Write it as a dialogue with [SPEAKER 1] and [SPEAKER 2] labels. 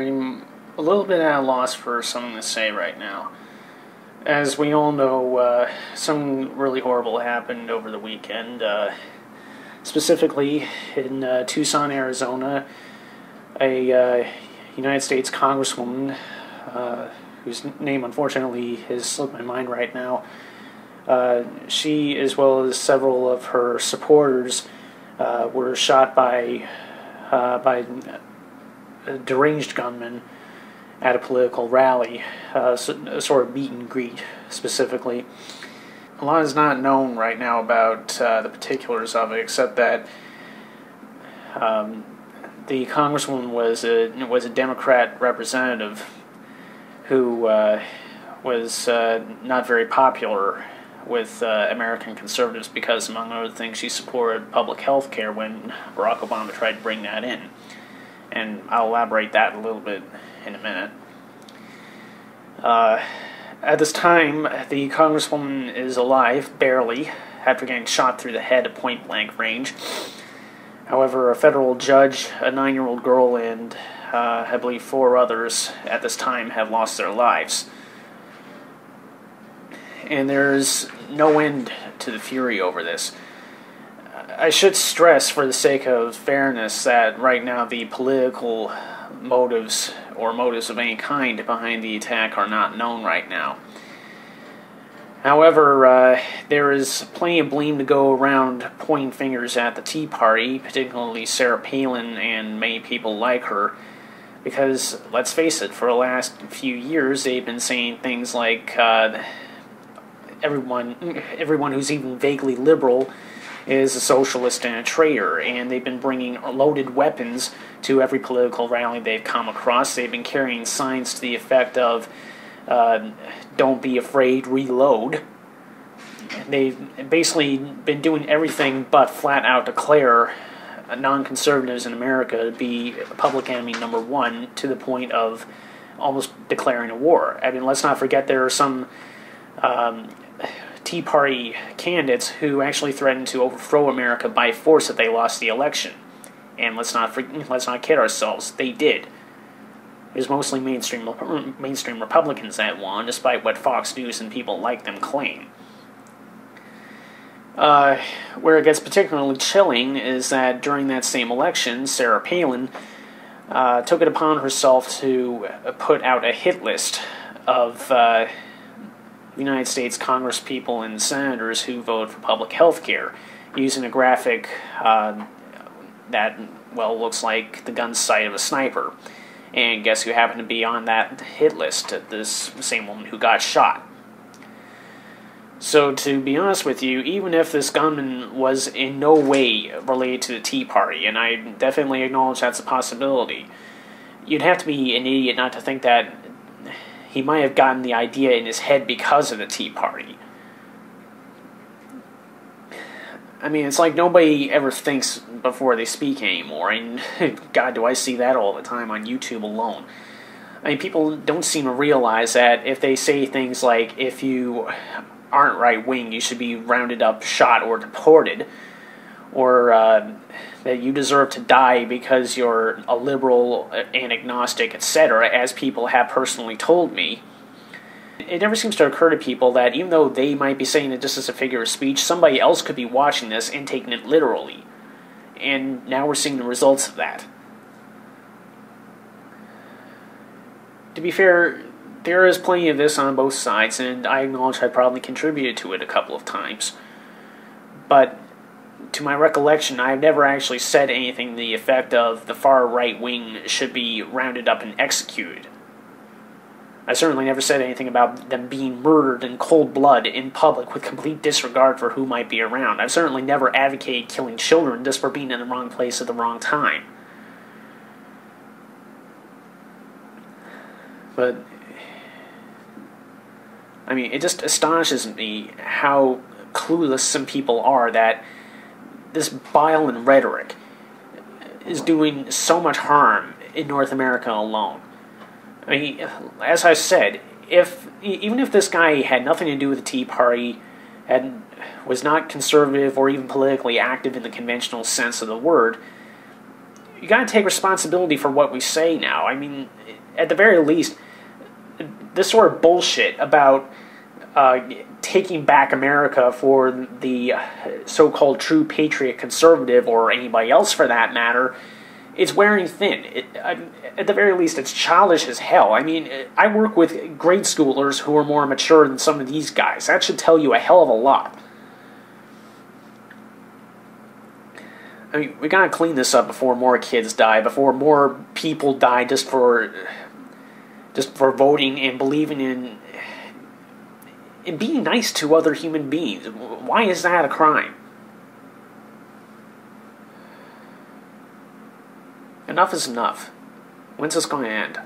[SPEAKER 1] I'm a little bit at a loss for something to say right now. As we all know, uh, something really horrible happened over the weekend. Uh, specifically, in uh, Tucson, Arizona, a uh, United States Congresswoman, uh, whose name unfortunately has slipped my mind right now, uh, she, as well as several of her supporters, were shot by by deranged gunman at a political rally, uh, a sort of meet and greet specifically. A lot is not known right now about uh, the particulars of it, except that um, the congresswoman was a was a Democrat representative who uh, was uh, not very popular with uh, American conservatives because, among other things, she supported public health care when Barack Obama tried to bring that in and I'll elaborate that a little bit in a minute. Uh, at this time, the Congresswoman is alive, barely, after getting shot through the head at point blank range. However, a federal judge, a nine year old girl, and uh, I believe four others at this time have lost their lives. And there's no end to the fury over this. I should stress, for the sake of fairness, that right now the political motives or motives of any kind behind the attack are not known right now. However, uh, there is plenty of blame to go around pointing fingers at the Tea Party, particularly Sarah Palin and many people like her, because let's face it, for the last few years they've been saying things like uh, everyone, everyone who's even vaguely liberal is a socialist and a traitor, and they've been bringing loaded weapons to every political rally they've come across. They've been carrying signs to the effect of uh, "Don't be afraid, reload." They've basically been doing everything but flat out declare non-conservatives in America to be public enemy number one to the point of almost declaring a war. I mean, let's not forget there are some um, Tea Party candidates who actually threatened to overthrow America by force if they lost the election. And let's not let's not kid ourselves, they did. It was mostly mainstream mainstream Republicans that won, despite what Fox News and people like them claim. Uh, where it gets particularly chilling is that during that same election, Sarah Palin uh, took it upon herself to put out a hit list of uh, United States Congresspeople and senators who vote for public health care using a graphic uh, that, well, looks like the gun sight of a sniper. And guess who happened to be on that hit list? This same woman who got shot. So, to be honest with you, even if this gunman was in no way related to the Tea Party, and I definitely acknowledge that's a possibility, you'd have to be an idiot not to think that he might have gotten the idea in his head because of the Tea Party. I mean, it's like nobody ever thinks before they speak anymore, and God, do I see that all the time on YouTube alone. I mean, people don't seem to realize that if they say things like, if you aren't right wing, you should be rounded up, shot, or deported, or uh, that you deserve to die because you're a liberal and agnostic, etc., as people have personally told me. It never seems to occur to people that even though they might be saying it just as a figure of speech, somebody else could be watching this and taking it literally. And now we're seeing the results of that. To be fair, there is plenty of this on both sides, and I acknowledge I probably contributed to it a couple of times. But to my recollection, I've never actually said anything to the effect of the far right wing should be rounded up and executed. I certainly never said anything about them being murdered in cold blood in public with complete disregard for who might be around. I've certainly never advocated killing children just for being in the wrong place at the wrong time. But, I mean, it just astonishes me how clueless some people are that this bile and rhetoric is doing so much harm in North America alone. I mean, as I said, if even if this guy had nothing to do with the Tea Party, and was not conservative or even politically active in the conventional sense of the word, you got to take responsibility for what we say now. I mean, at the very least, this sort of bullshit about uh, taking back America for the so-called true patriot conservative or anybody else for that matter, it's wearing thin. It, at the very least, it's childish as hell. I mean, I work with grade schoolers who are more mature than some of these guys. That should tell you a hell of a lot. I mean, we gotta clean this up before more kids die, before more people die just for just for voting and believing in and being nice to other human beings. Why is that a crime? Enough is enough. When's this going to end?